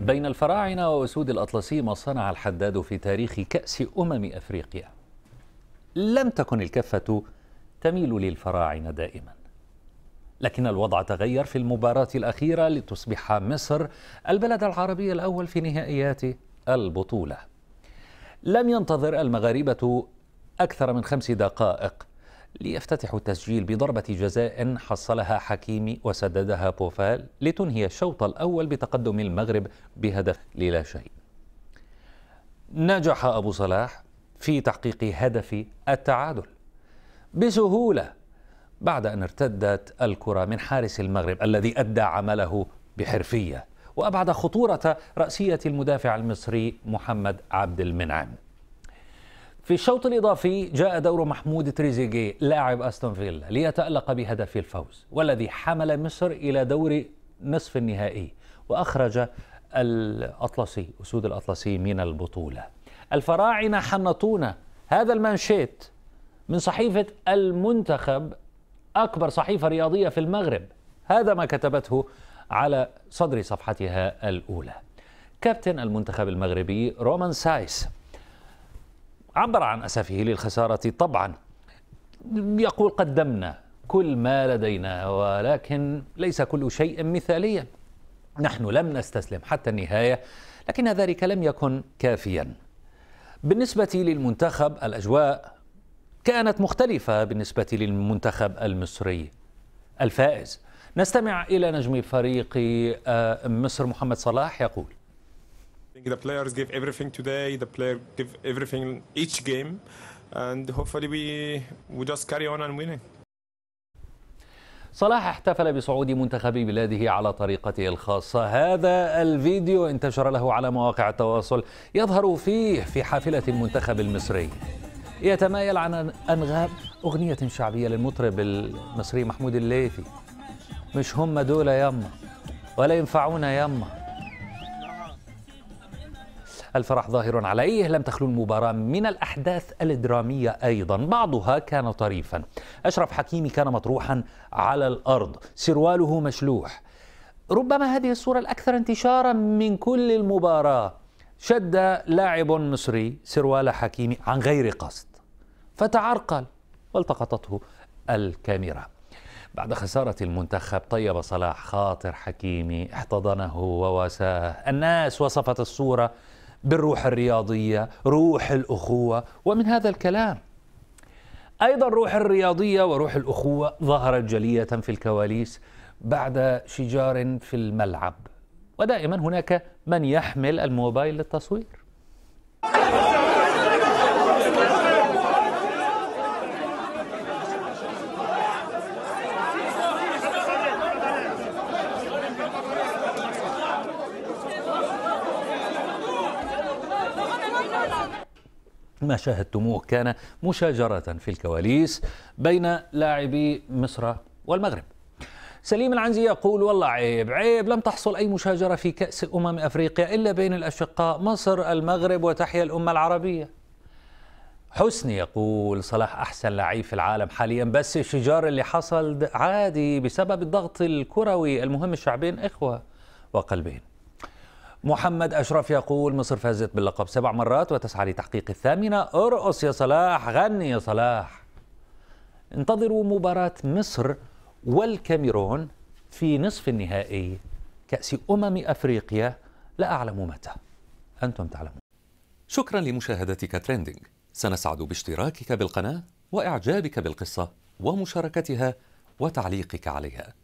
بين الفراعنة وأسود الأطلسي ما صنع الحداد في تاريخ كأس أمم أفريقيا. لم تكن الكفة تميل للفراعنة دائما. لكن الوضع تغير في المباراة الأخيرة لتصبح مصر البلد العربي الأول في نهائيات البطولة. لم ينتظر المغاربة أكثر من خمس دقائق ليفتتحوا التسجيل بضربة جزاء حصلها حكيمي وسددها بوفال لتنهي الشوط الأول بتقدم المغرب بهدف للا شيء. نجح أبو صلاح في تحقيق هدف التعادل بسهولة بعد أن ارتدت الكرة من حارس المغرب الذي أدى عمله بحرفية وأبعد خطورة رأسية المدافع المصري محمد عبد المنعم. في الشوط الإضافي جاء دور محمود تريزيجيه لاعب أستون فيلا ليتألق بهدف الفوز والذي حمل مصر إلى دور نصف النهائي وأخرج الأطلسي أسود الأطلسي من البطولة. الفراعنة حنطونا هذا المانشيت من صحيفة المنتخب أكبر صحيفة رياضية في المغرب هذا ما كتبته على صدر صفحتها الأولى. كابتن المنتخب المغربي رومان سايس. عبر عن أسفه للخسارة طبعا. يقول قدمنا كل ما لدينا ولكن ليس كل شيء مثاليا. نحن لم نستسلم حتى النهاية لكن ذلك لم يكن كافيا. بالنسبة للمنتخب الأجواء كانت مختلفة بالنسبة للمنتخب المصري الفائز. نستمع إلى نجم فريق آه، مصر محمد صلاح يقول The players give everything today. The player give everything each game, and hopefully we we just carry on and winning. صلاح احتفل بصعود منتخب بلاده على طريقته الخاصة هذا الفيديو انتشر له على مواقع التواصل يظهر فيه في حافلة المنتخب المصري يتمايل عن أنغام أغنية شعبية للمطرب المصري محمود الليثي مش هم دول يما ولا ينفعونا يما الفرح ظاهر عليه. لم تخلو المباراة من الأحداث الدرامية أيضا. بعضها كان طريفا. أشرف حكيمي كان مطروحا على الأرض. سرواله مشلوح. ربما هذه الصورة الأكثر انتشارا من كل المباراة. شد لاعب مصري سروال حكيمي عن غير قصد. فتعرقل. والتقطته الكاميرا. بعد خسارة المنتخب طيب صلاح خاطر حكيمي. احتضنه وواساه. الناس وصفت الصورة بالروح الرياضية روح الأخوة ومن هذا الكلام. أيضا روح الرياضية وروح الأخوة ظهرت جلية في الكواليس بعد شجار في الملعب. ودائما هناك من يحمل الموبايل للتصوير. ما شاهدتموه كان مشاجرة في الكواليس بين لاعبي مصر والمغرب. سليم العنزي يقول والله عيب عيب لم تحصل أي مشاجرة في كأس أمم أفريقيا إلا بين الأشقاء مصر المغرب وتحيا الأمة العربية. حسني يقول صلاح أحسن لعيب في العالم حاليا بس الشجار اللي حصل عادي بسبب الضغط الكروي المهم الشعبين إخوة وقلبين. محمد أشرف يقول مصر فازت باللقب سبع مرات وتسعى لتحقيق الثامنة. أرقص يا صلاح غني يا صلاح. انتظروا مباراة مصر والكاميرون في نصف النهائي كأس أمم أفريقيا. لا أعلم متى. أنتم تعلمون. شكرا لمشاهدتك تريندينج سنسعد باشتراكك بالقناة وإعجابك بالقصة ومشاركتها وتعليقك عليها.